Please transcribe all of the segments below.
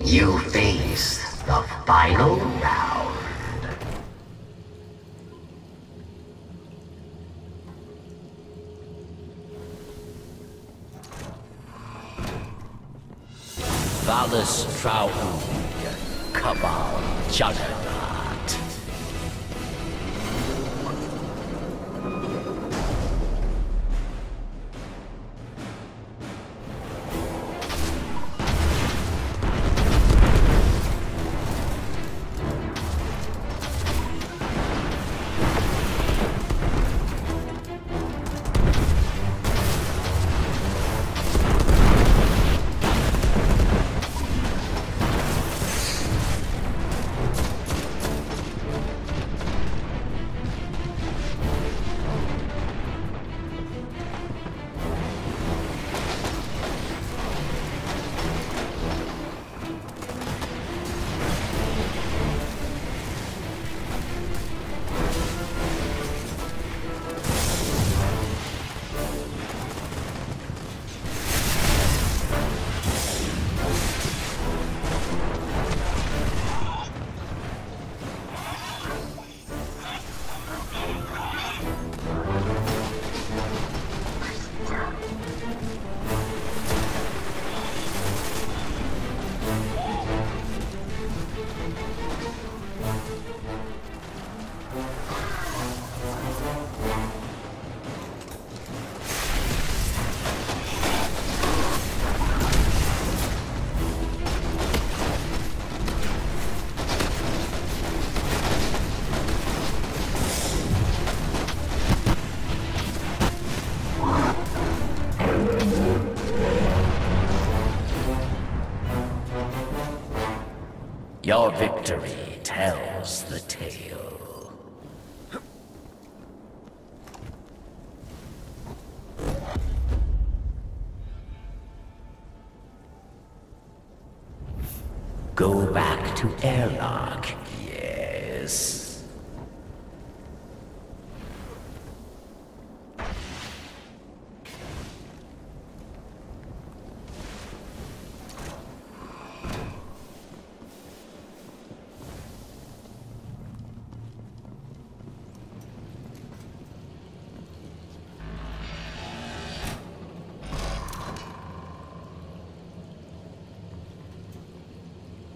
You face the final round. Valus Trau'ug, Cabal Juggernaut. Your victory tells the tale. Go back to airlock, yes.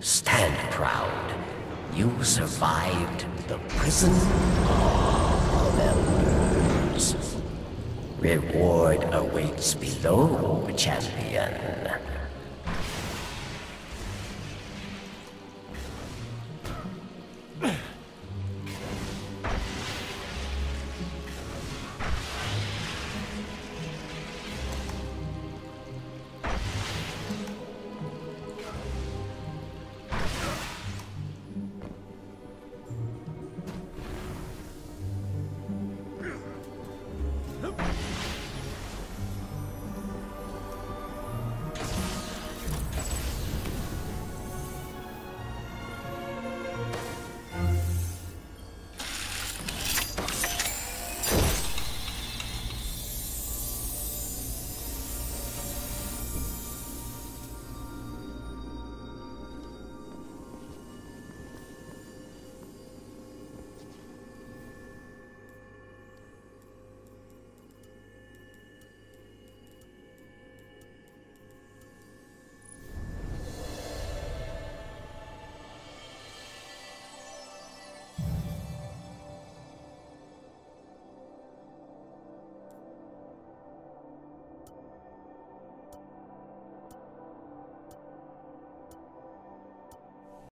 Stand proud. You survived the prison of elders. Reward awaits below, champion.